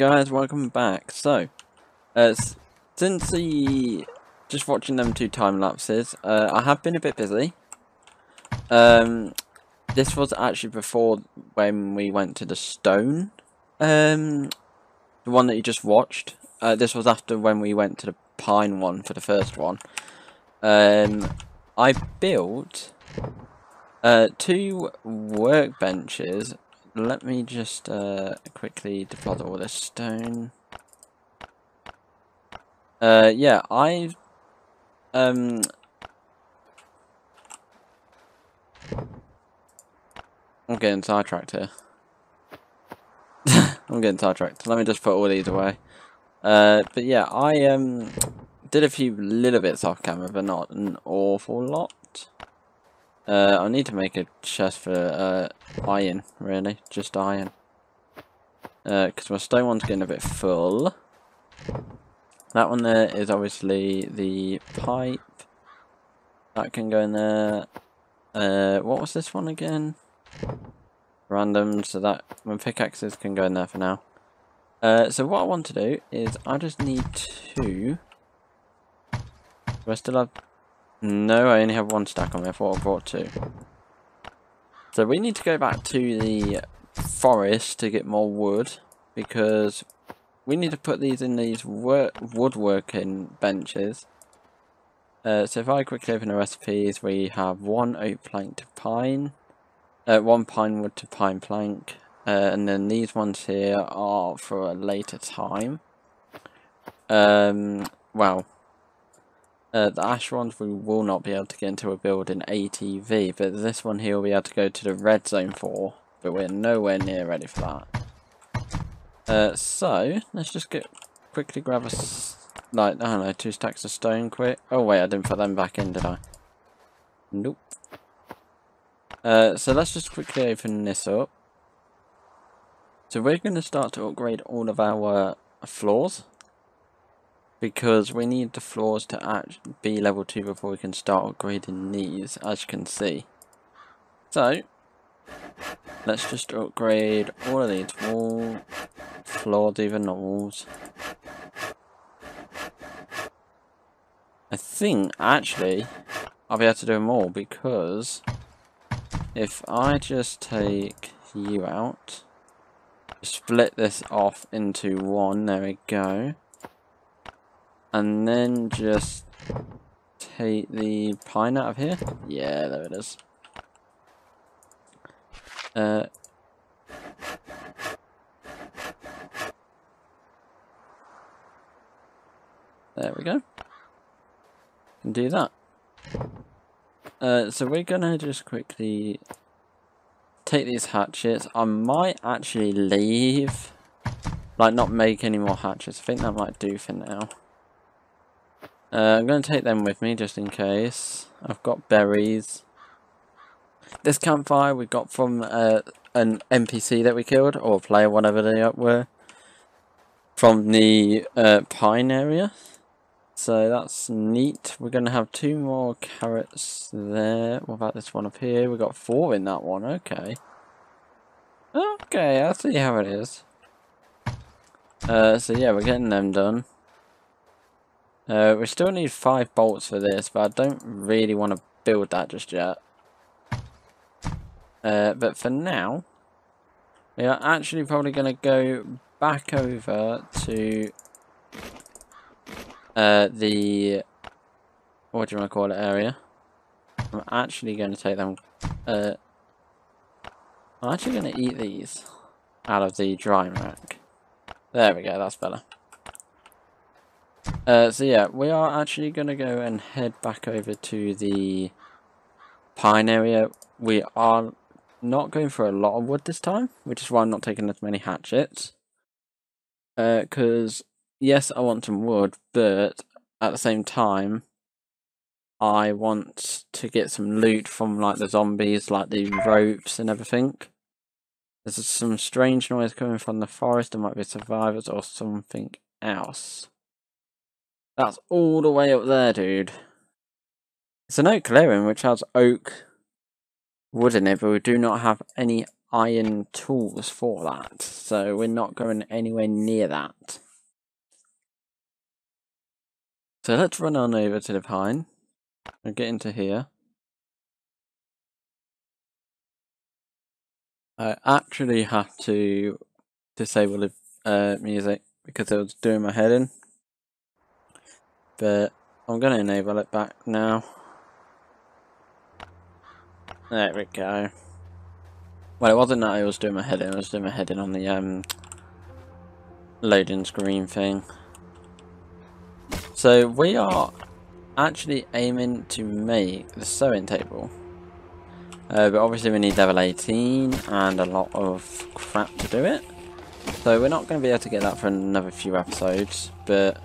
guys, welcome back. So, uh, since the just watching them two time lapses, uh, I have been a bit busy. Um, this was actually before when we went to the stone, um, the one that you just watched. Uh, this was after when we went to the pine one for the first one. Um, I built uh, two workbenches let me just uh, quickly deposit all this stone. Uh, yeah, I um I'm getting sidetracked here. I'm getting sidetracked. Let me just put all these away. Uh, but yeah, I um did a few little bits off camera, but not an awful lot. Uh, I need to make a chest for uh, iron, really. Just iron. Because uh, my stone one's getting a bit full. That one there is obviously the pipe. That can go in there. Uh, what was this one again? Random, so that my pickaxes can go in there for now. Uh, so what I want to do is I just need to... Do I still have no, I only have one stack on me. I thought I brought two. So we need to go back to the forest to get more wood. Because we need to put these in these woodworking benches. Uh, so if I quickly open the recipes, we have one oak plank to pine. Uh, one pine wood to pine plank. Uh, and then these ones here are for a later time. Um, well, uh, the ash ones we will not be able to get into a build in ATV, but this one here will be able to go to the red zone for, but we're nowhere near ready for that. Uh, so, let's just get quickly grab a, like, I don't know, two stacks of stone quick. Oh wait, I didn't put them back in, did I? Nope. Uh, so let's just quickly open this up. So we're going to start to upgrade all of our floors because we need the floors to be level 2 before we can start upgrading these, as you can see. So, let's just upgrade all of these wall, floors, even the walls. I think, actually, I'll be able to do them all because if I just take you out, split this off into one, there we go and then just take the pine out of here. Yeah, there it is. Uh, there we go. Can do that. Uh, so we're gonna just quickly take these hatchets. I might actually leave, like not make any more hatchets. I think that might do for now. Uh, I'm going to take them with me just in case. I've got berries. This campfire we got from uh, an NPC that we killed, or player, whatever they were, from the uh, pine area. So that's neat. We're going to have two more carrots there. What about this one up here? We got four in that one. Okay. Okay, I see how it is. Uh, so yeah, we're getting them done. Uh, we still need five bolts for this, but I don't really want to build that just yet. Uh, but for now, we are actually probably going to go back over to uh, the, what do you want to call it, area. I'm actually going to take them, uh, I'm actually going to eat these out of the drying rack. There we go, that's better. Uh, so yeah, we are actually going to go and head back over to the pine area. We are not going for a lot of wood this time, which is why I'm not taking as many hatchets. Because, uh, yes, I want some wood, but at the same time, I want to get some loot from like the zombies, like the ropes and everything. There's some strange noise coming from the forest. There might be survivors or something else. That's all the way up there, dude. It's an oak clearing which has oak wood in it, but we do not have any iron tools for that, so we're not going anywhere near that. So let's run on over to the pine and get into here. I actually have to disable the uh, music because it was doing my head in. But I'm going to enable it back now. There we go. Well, it wasn't that I was doing my head in, I was doing my head in on the um, loading screen thing. So we are actually aiming to make the sewing table. Uh, but obviously we need level 18 and a lot of crap to do it. So we're not going to be able to get that for another few episodes. But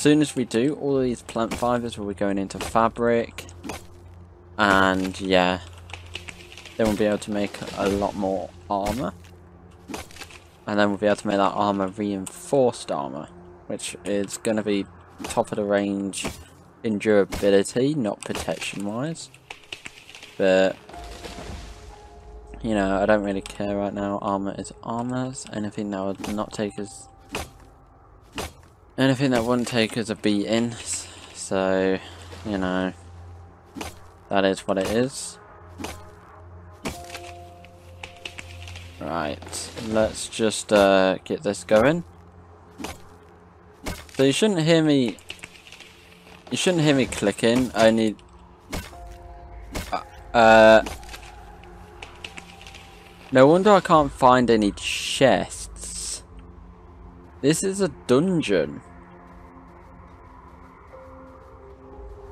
soon as we do, all of these plant fibers will be going into fabric. And yeah, then we'll be able to make a lot more armor. And then we'll be able to make that armor reinforced armor. Which is going to be top of the range in durability, not protection wise. But you know, I don't really care right now. Armor is armors. Anything that would not take us... Anything that wouldn't take us a beating. So, you know, that is what it is. Right, let's just uh, get this going. So you shouldn't hear me... You shouldn't hear me clicking, only... Uh... No wonder I can't find any chests. This is a dungeon.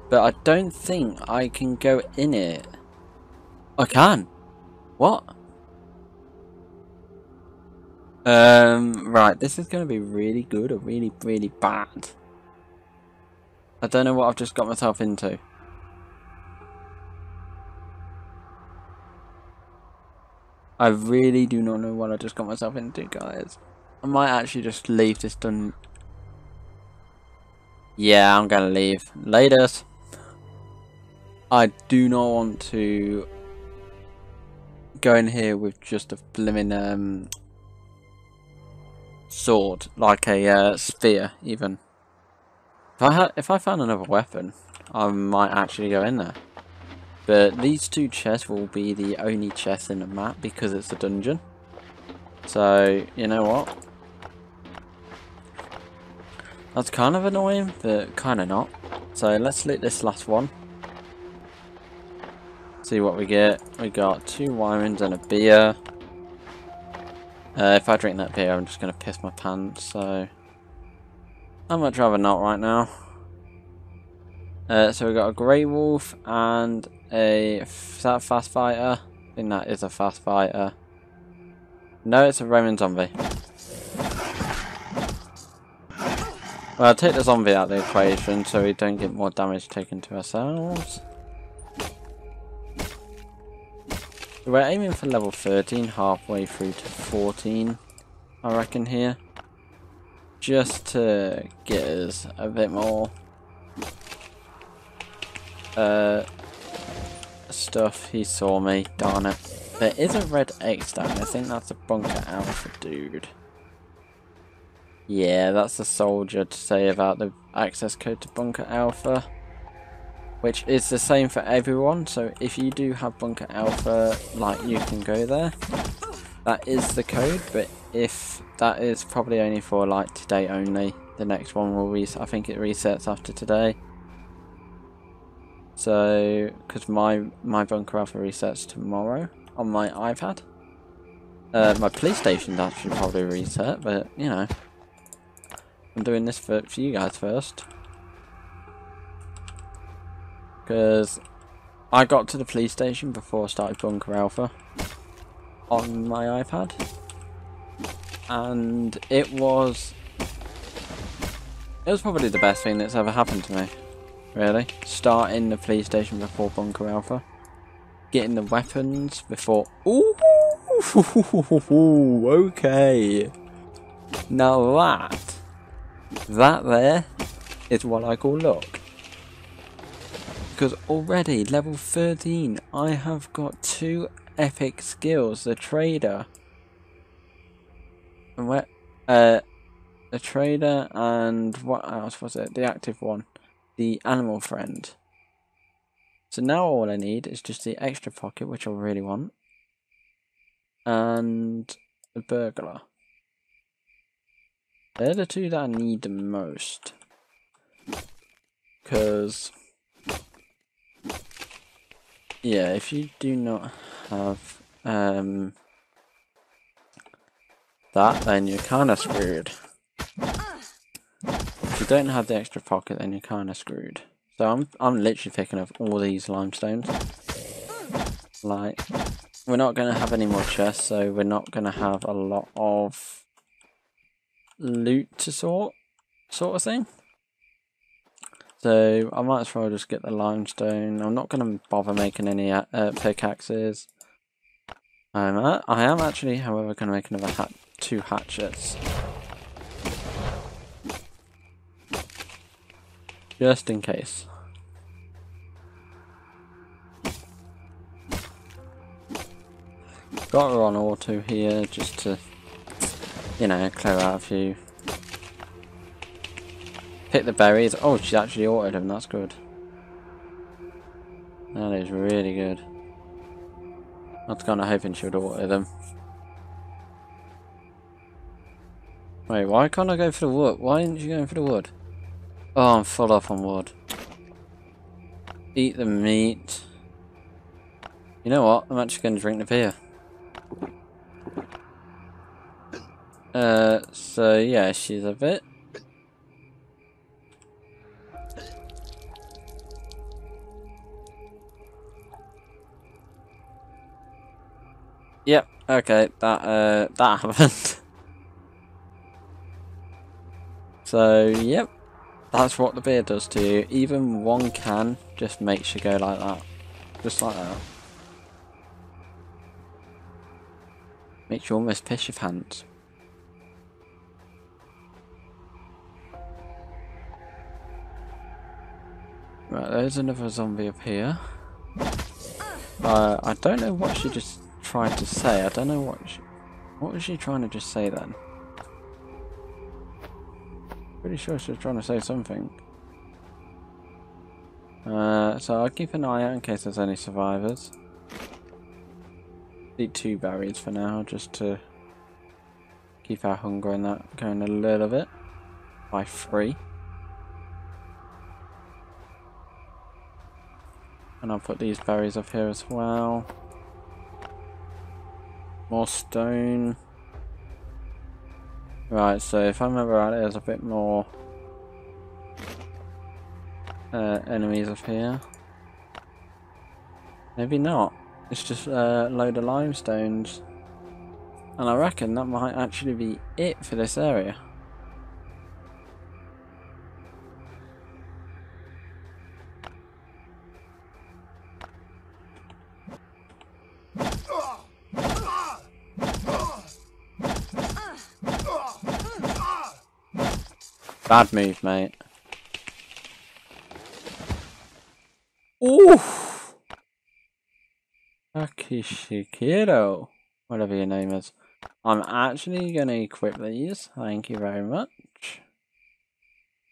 But I don't think I can go in it. I can. What? Um, right, this is going to be really good or really, really bad. I don't know what I've just got myself into. I really do not know what I just got myself into, guys. I might actually just leave this done. Yeah, I'm gonna leave. Later. I do not want to go in here with just a blimmin' um, sword, like a uh, spear, even. If I if I found another weapon, I might actually go in there. But these two chests will be the only chests in the map because it's a dungeon. So, you know what? That's kind of annoying, but kind of not. So let's loot this last one. See what we get. We got two wines and a beer. Uh, if I drink that beer, I'm just going to piss my pants, so... I'd much rather not right now. Uh, so we got a Grey Wolf and a is that a fast fighter? I think that is a fast fighter. No, it's a Roman zombie. Well, I'll take the zombie out of the equation so we don't get more damage taken to ourselves. We're aiming for level 13, halfway through to 14, I reckon here. Just to get us a bit more uh, stuff. He saw me, darn it. There is a red X down I think that's a bunker alpha dude. Yeah, that's a soldier to say about the access code to bunker alpha. Which is the same for everyone, so if you do have bunker alpha, like you can go there. That is the code, but if that is probably only for like today only. The next one will be, I think it resets after today. So, because my, my Bunker Alpha resets tomorrow on my iPad. Uh, my PlayStation actually probably reset, but, you know. I'm doing this for, for you guys first. Because I got to the police station before I started Bunker Alpha on my iPad. And it was... It was probably the best thing that's ever happened to me really. Starting the police station before Bunker Alpha. Getting the weapons before... Ooh! Okay. Now that... That there is what I call luck. Because already, level 13, I have got two epic skills. The trader. And where? Uh, the trader and what else was it? The active one, the animal friend. So now all I need is just the extra pocket, which I really want, and the burglar. They're the two that I need the most. Because, yeah, if you do not have um, that, then you're kind of screwed. If you don't have the extra pocket, then you're kind of screwed. So I'm, I'm literally picking up all these limestones. Like, we're not going to have any more chests, so we're not going to have a lot of loot to sort, sort of thing. So I might as well just get the limestone. I'm not going to bother making any uh, pickaxes. I'm uh, I am actually, however, going to make another hat, two hatchets. Just in case. Got her on auto here just to, you know, clear out a few. Pick the berries. Oh, she's actually ordered them. That's good. That is really good. I was kind of hoping she would order them. Wait, why can't I go for the wood? Why aren't you going for the wood? Oh, I'm full off on wood. Eat the meat. You know what? I'm actually going to drink the beer. Uh, so yeah, she's a bit. Okay, that, uh, that happened. so, yep, that's what the beer does to you. Even one can just makes you go like that. Just like that. Makes you almost piss your pants. Right, there's another zombie up here. Uh, I don't know what she just tried to say. I don't know what she, what was she trying to just say then. Pretty sure she was trying to say something. Uh, so I'll keep an eye out in case there's any survivors. Eat two berries for now, just to keep our hunger and that going a little bit. By three. And I'll put these berries up here as well. More stone. Right, so if I remember right, there's a bit more uh, enemies up here. Maybe not. It's just a load of limestones. And I reckon that might actually be it for this area. Bad move, mate. Oof! Akishikiro, whatever your name is. I'm actually going to equip these. Thank you very much.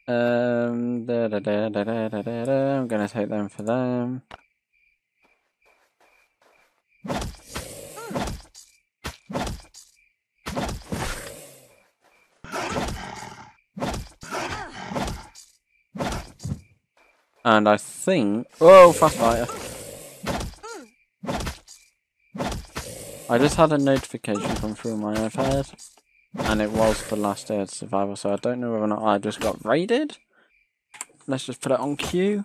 Um, da da da da da da da. da. I'm going to take them for them. And I think... Oh, fast fire. I just had a notification come through my iPad. And it was for last day of survival, so I don't know whether or not I just got raided. Let's just put it on queue.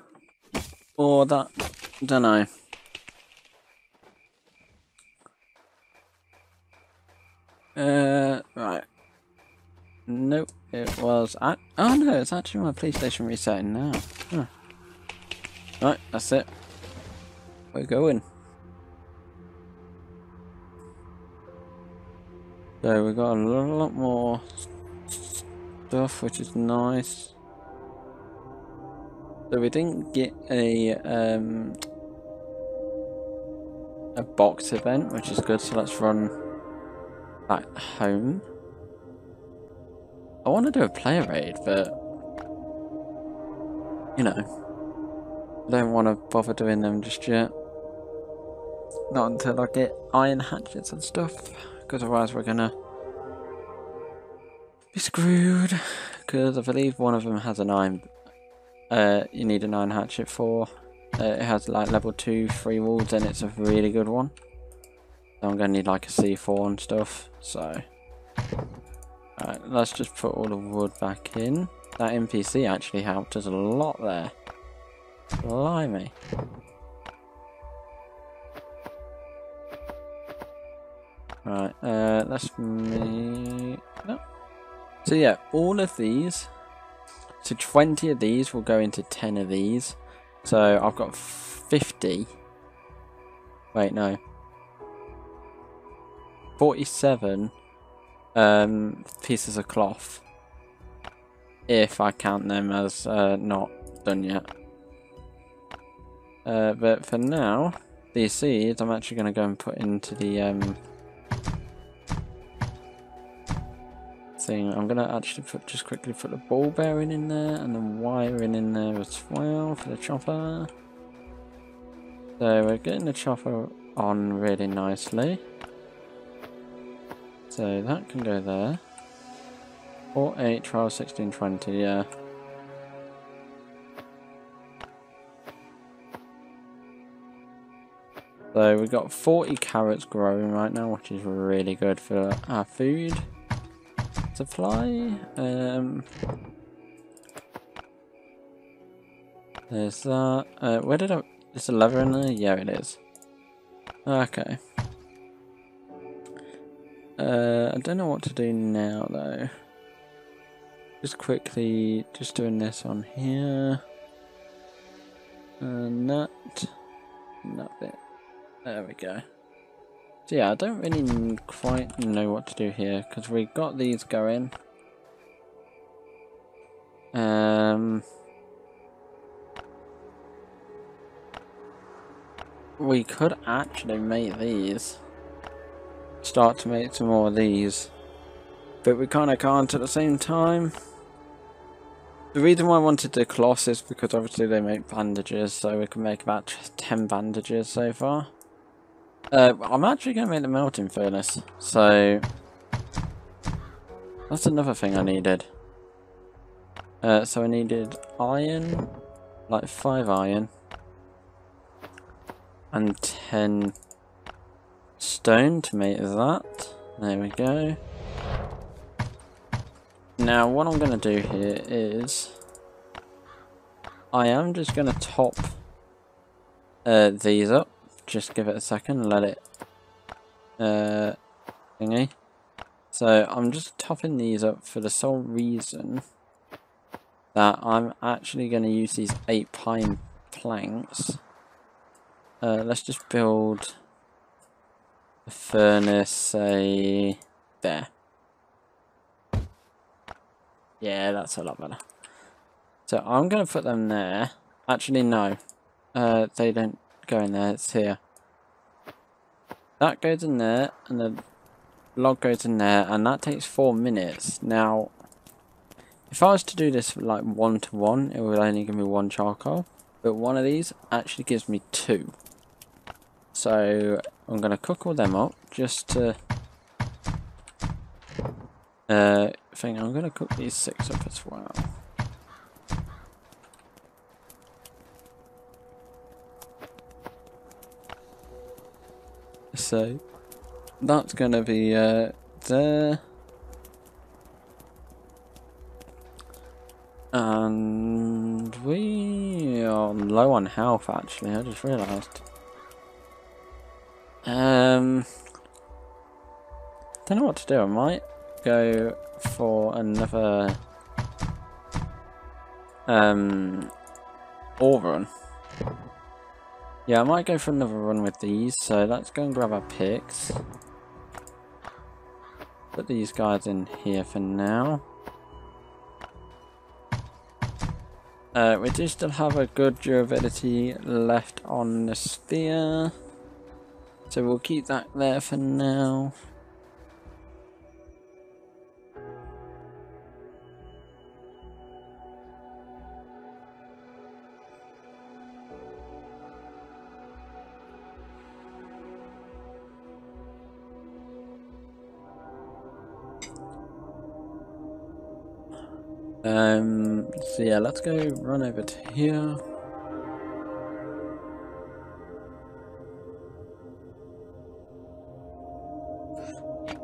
Or that... Don't know. Uh, right. Nope, it was... Oh no, it's actually my PlayStation resetting now. Huh. Right, that's it. We're going. So we've got a lot more stuff, which is nice. So we didn't get a um, a box event, which is good. So let's run back home. I want to do a player raid, but you know, don't want to bother doing them just yet. Not until I get iron hatchets and stuff, because otherwise we're gonna be screwed. Because I believe one of them has an iron. Uh, you need an iron hatchet for. Uh, it has like level 2 three walls and it's a really good one. So I'm to need like a C4 and stuff, so... Alright, let's just put all the wood back in. That NPC actually helped us a lot there. Blimey. Right, uh, let's me... No. So yeah, all of these, so 20 of these will go into 10 of these. So I've got 50. Wait, no. 47 um, pieces of cloth. If I count them as uh, not done yet. Uh, but for now, these seeds I'm actually going to go and put into the um, thing. I'm going to actually put just quickly put the ball bearing in there and the wiring in there as well for the chopper. So we're getting the chopper on really nicely. So that can go there. 4, 8, 12, 16, 20, yeah. So we've got 40 carrots growing right now, which is really good for our food supply. Um, there's that. Uh, where did I... Is the lever in there? Yeah, it is. Okay. Uh, I don't know what to do now, though. Just quickly, just doing this on here. And that. That bit. There we go. So yeah, I don't really quite know what to do here, because we got these going. Um... We could actually make these. Start to make some more of these. But we kind of can't at the same time. The reason why I wanted the cloth is because obviously they make bandages, so we can make about 10 bandages so far. Uh, I'm actually going to make the melting furnace, so that's another thing I needed. Uh, so I needed iron, like 5 iron, and 10 stone to make that. There we go. Now, what I'm going to do here is... I am just going to top uh, these up. Just give it a second and let it... Uh, thingy. So, I'm just topping these up for the sole reason that I'm actually going to use these 8 pine planks. Uh, let's just build a furnace, say, there. Yeah, that's a lot better. So I'm going to put them there. Actually, no. Uh, they don't go in there. It's here. That goes in there, and the log goes in there, and that takes four minutes. Now, if I was to do this like one to one, it would only give me one charcoal. But one of these actually gives me two. So I'm going to cook all them up just to uh, thing. I'm going to cook these six up as well. So, that's going to be uh, there. And we are low on health actually, I just realised. Um, don't know what to do, I might go for another um run. Yeah, I might go for another run with these, so let's go and grab our picks. Put these guys in here for now. Uh, we do still have a good durability left on the sphere. So we'll keep that there for now. So yeah, let's go run over to here.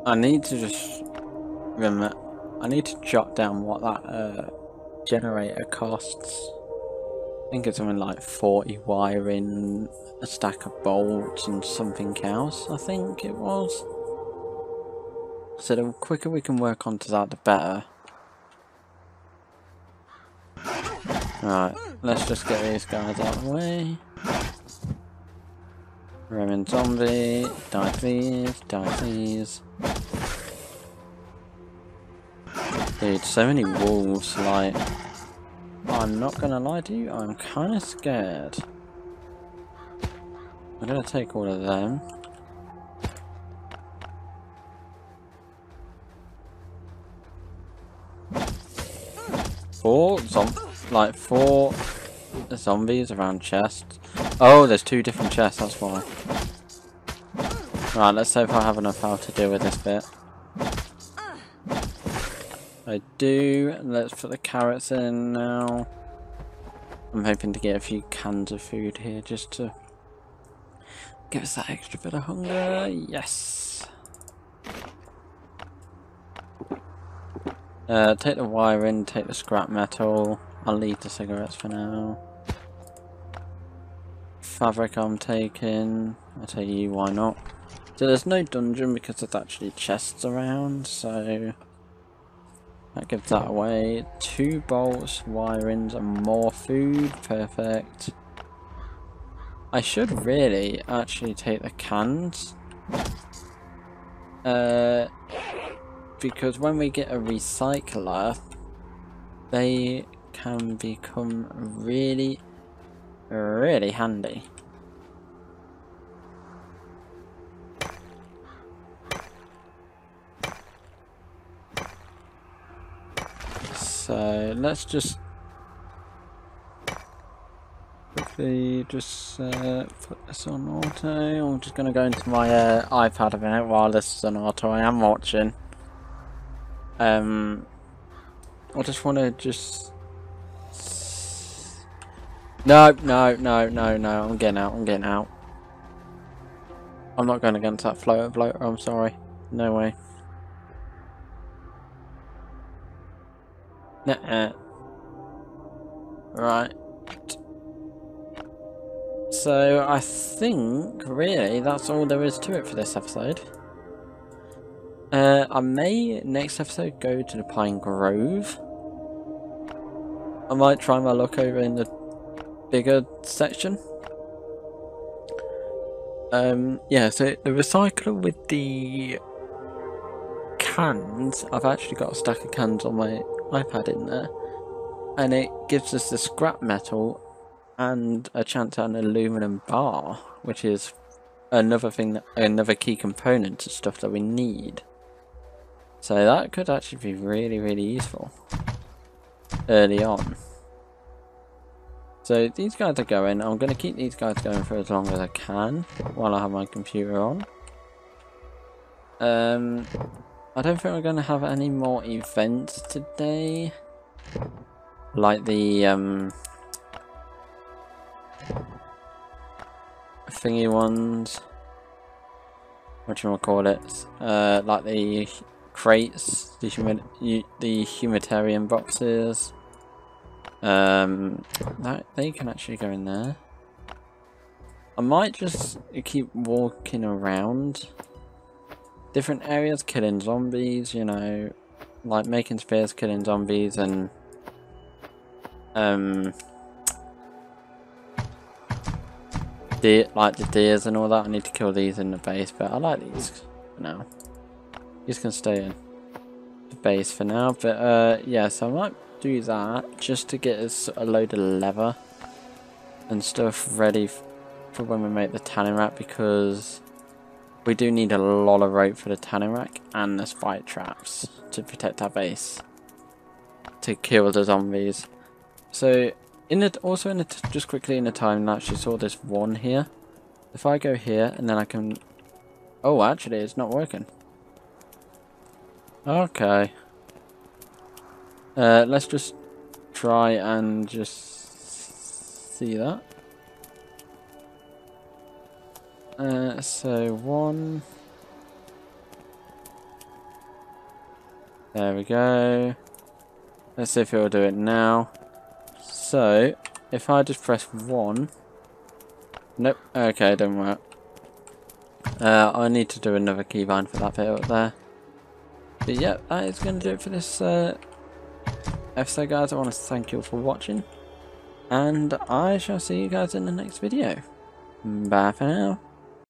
I need to just remember, I need to jot down what that uh, generator costs. I think it's something like 40 wiring, a stack of bolts and something else, I think it was. So the quicker we can work onto that, the better. Right, let's just get these guys out of the way. Roman zombie, die please, die please. Dude, so many wolves, like... I'm not gonna lie to you, I'm kinda scared. I'm gonna take all of them. Oh, Four zom like four zombies around chests. Oh, there's two different chests, that's why. Right, let's see if I have enough how to deal with this bit. I do. Let's put the carrots in now. I'm hoping to get a few cans of food here just to give us that extra bit of hunger. Yes. Uh, take the wire in, take the scrap metal. I'll leave the cigarettes for now. Fabric I'm taking. I'll take you, why not? So there's no dungeon because there's actually chests around, so... That gives that away. Two bolts, wirings, and more food. Perfect. I should really actually take the cans. Uh, because when we get a recycler, they can become really, really handy. So let's just quickly just uh, put this on auto. I'm just going to go into my uh, iPad a minute while this is on auto. I am watching. Um, I just want to just no, no, no, no, no. I'm getting out. I'm getting out. I'm not going against that floater. I'm sorry. No way. Nah. Right. So I think really that's all there is to it for this episode. Uh, I may next episode go to the Pine Grove. I might try my luck over in the bigger section. Um, yeah, so the recycler with the cans, I've actually got a stack of cans on my iPad in there, and it gives us the scrap metal and a chance at an aluminum bar, which is another thing, that, another key component to stuff that we need. So that could actually be really, really useful early on. So these guys are going. I'm going to keep these guys going for as long as I can while I have my computer on. Um, I don't think we're going to have any more events today. Like the um, thingy ones. What you want to call it? Uh, like the crates, the the humanitarian boxes. Um, that they can actually go in there. I might just keep walking around different areas, killing zombies, you know, like making spears, killing zombies, and um, deer, like the deers and all that. I need to kill these in the base, but I like these for now. These can stay in the base for now, but uh, yeah, so I might do that just to get us a load of leather and stuff ready for when we make the tanning rack because we do need a lot of rope for the tanning rack and the spike traps to protect our base. To kill the zombies. So, in it also in it just quickly in the time lapse, you saw this one here. If I go here and then I can... Oh, actually, it's not working. Okay. Uh, let's just try and just see that. Uh, so one. There we go. Let's see if it will do it now. So, if I just press one. Nope. Okay, didn't work. Uh, I need to do another keybind for that bit up there. But yeah, that is going to do it for this uh, episode, guys. I want to thank you all for watching. And I shall see you guys in the next video. Bye for now.